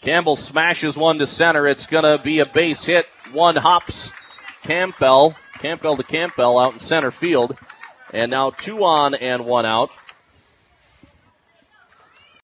Campbell smashes one to center. It's going to be a base hit. One hops. Campbell, Campbell to Campbell out in center field. And now two on and one out.